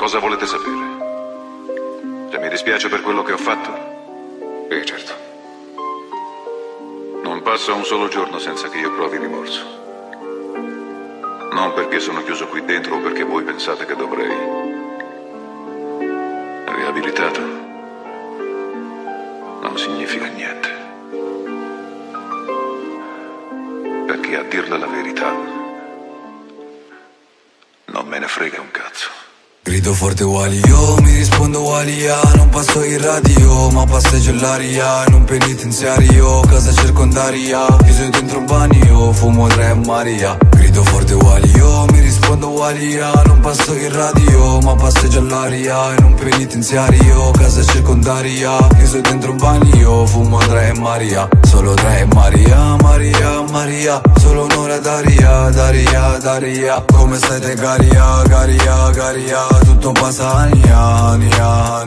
cosa volete sapere? Se mi dispiace per quello che ho fatto? Eh, certo. Non passa un solo giorno senza che io provi rimorso. Non perché sono chiuso qui dentro o perché voi pensate che dovrei. Riabilitato non significa niente. Perché a dirla la verità non me ne frega un cazzo. Grido forte uguali io, mi rispondo uguali a Non passo in radio, ma passeggio l'aria In un penitenziario, casa circondaria Chiuso dentro un bagno, fumo tre Maria. Grido forte uguali io, mi rispondo uguali a Non passo in radio, ma passeggio all'aria In un penitenziario, casa circondaria Chiuso dentro un bagno, fumo tre Maria Solo tre Maria, Maria, Maria Solo un'ora d'aria, d'aria, d'aria Come stai te caria, caria, caria Tutto passa ania, ania,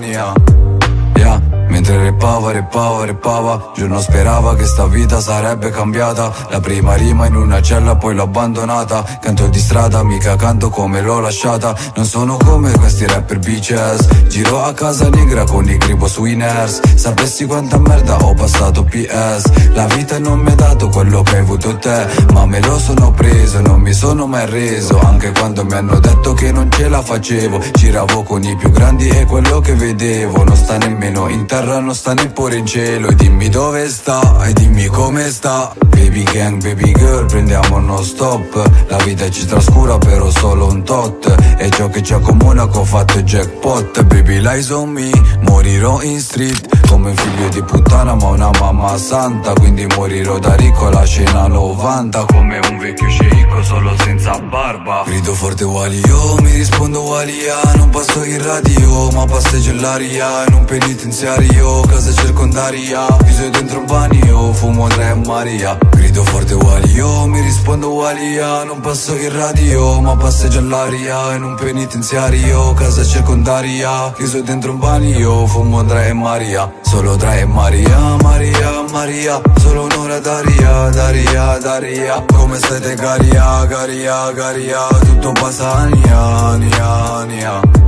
Mentre repava, repava, repava Giorno sperava che sta vita sarebbe cambiata. La prima rima in una cella poi l'ho abbandonata. Canto di strada, mica canto come l'ho lasciata. Non sono come questi rapper bitches Giro a casa negra con i gribo sui ners. Sapessi quanta merda ho passato PS La vita non mi ha dato quello che hai avuto te Ma me lo sono preso, non mi sono mai reso. Anche quando mi hanno detto che non ce la facevo Giravo con i più grandi e quello che vedevo Non sta nemmeno in terra non sta neppure in cielo E dimmi dove sta, e dimmi come sta. Baby gang, baby girl, prendiamo uno stop. La vita ci trascura però solo un tot. E ciò che ci accomuna che ho fatto jackpot. Baby lies on me, morirò in street Come un figlio di puttana ma una mamma santa Quindi morirò da ricco alla cena 90 Come un vecchio sceicco solo senza barba. Grido forte uguali io, mi rispondo uguali Non passo in radio ma passeggio l'aria In un penitenziario io, casa circondaria Chiuso dentro un bagno, fumo tre Maria. Grido forte uguali io, mi rispondo uguali Non passo in radio, ma passeggio all'aria In un penitenziario, casa circondaria Chiuso dentro un bagno, fumo tre Maria Solo tre Maria, Maria, Maria Solo un'ora d'aria, d'aria, d'aria Come stai te caria, caria, caria. Tutto passa ania, ania, ania